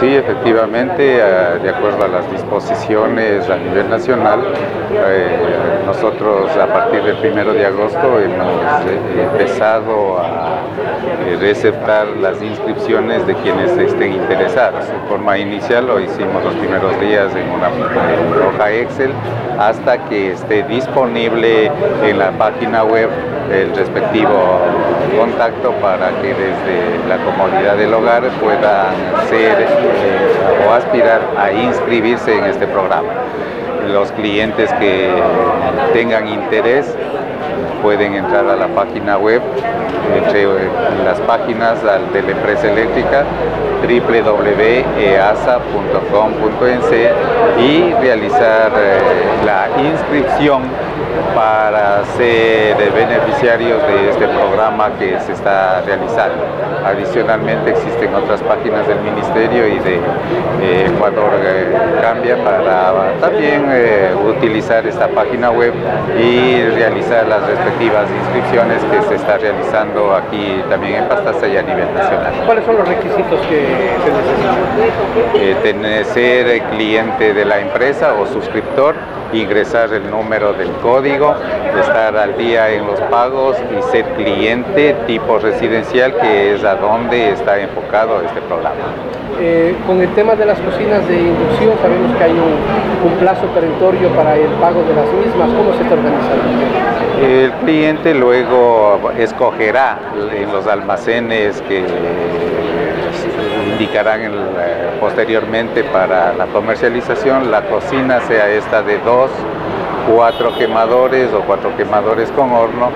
Sí, efectivamente, de acuerdo a las disposiciones a nivel nacional, eh, nosotros a partir del primero de agosto hemos eh, empezado a eh, receptar las inscripciones de quienes estén interesados. En forma inicial lo hicimos los primeros días en una hoja Excel hasta que esté disponible en la página web el respectivo contacto para que desde la comodidad del hogar puedan ser eh, o aspirar a inscribirse en este programa. Los clientes que tengan interés pueden entrar a la página web, entre las páginas de la empresa eléctrica www.easa.com.nc y realizar eh, la inscripción para ser beneficiarios de este programa que se está realizando. Adicionalmente existen otras páginas del Ministerio y de eh, Ecuador eh, Cambia para también eh, utilizar esta página web y realizar las respectivas inscripciones que se está realizando aquí también en Pastaza y a nivel nacional. ¿Cuáles son los requisitos que se necesitan? tener, ser cliente de la empresa o suscriptor, ingresar el número del código, estar al día en los pagos y ser cliente tipo residencial, que es a donde está enfocado este programa. Eh, con el tema de las cocinas de inducción, sabemos que hay un, plazo perentorio para el pago de las mismas. ¿Cómo se está organizando? El cliente luego escogerá en los almacenes que indicarán posteriormente para la comercialización la cocina sea esta de dos cuatro quemadores o cuatro quemadores con horno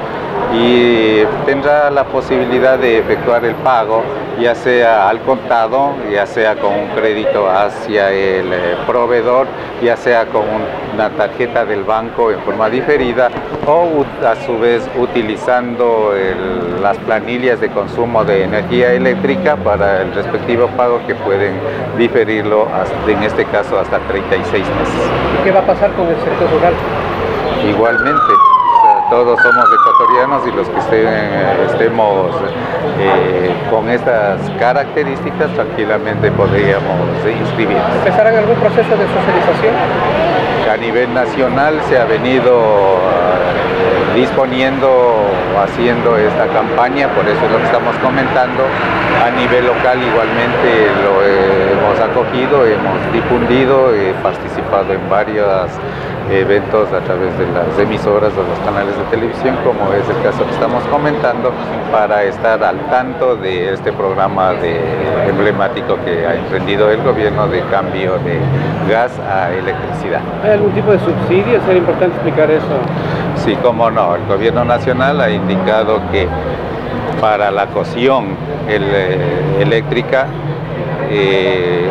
y tendrá la posibilidad de efectuar el pago ya sea al contado, ya sea con un crédito hacia el eh, proveedor, ya sea con una tarjeta del banco en forma diferida o a su vez utilizando las planillas de consumo de energía eléctrica para el respectivo pago que pueden diferirlo en este caso hasta 36 meses. ¿Y qué va a pasar con el sector rural? Igualmente, todos somos ecuatorianos y los que estemos eh, con estas características tranquilamente podríamos inscribir. ¿Empezarán algún proceso de socialización? A nivel nacional se ha venido eh, disponiendo haciendo esta campaña, por eso es lo que estamos comentando. A nivel local igualmente lo hemos acogido, hemos difundido, he participado en varias eventos a través de las emisoras o los canales de televisión, como es el caso que estamos comentando, para estar al tanto de este programa de emblemático que ha emprendido el gobierno de cambio de gas a electricidad. ¿Hay algún tipo de subsidio? ¿Sería importante explicar eso? Sí, cómo no. El gobierno nacional ha indicado que para la cocción eh, eléctrica eh,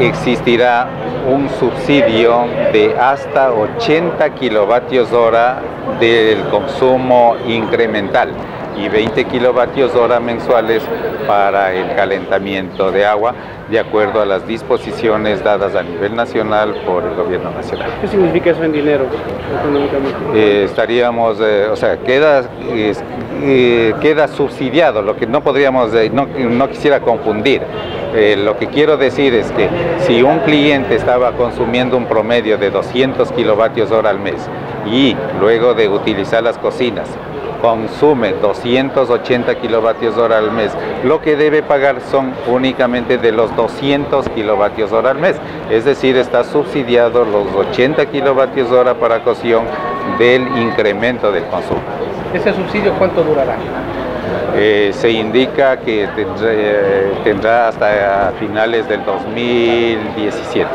existirá un subsidio de hasta 80 kilovatios hora del consumo incremental y 20 kilovatios hora mensuales para el calentamiento de agua, de acuerdo a las disposiciones dadas a nivel nacional por el gobierno nacional. ¿Qué significa eso en dinero eh, estaríamos, eh, o sea, queda, eh, queda subsidiado, lo que no podríamos, no, no quisiera confundir. lo que quiero decir es que si un cliente estaba consumiendo un promedio de 200 kilovatios hora al mes y luego de utilizar las cocinas consume 280 kilovatios hora al mes, lo que debe pagar son únicamente de los 200 kilovatios hora al mes, es decir, está subsidiado los 80 kilovatios hora para cocción del incremento del consumo. ¿Ese subsidio cuánto durará? Eh, se indica que tendrá, tendrá hasta finales del 2017.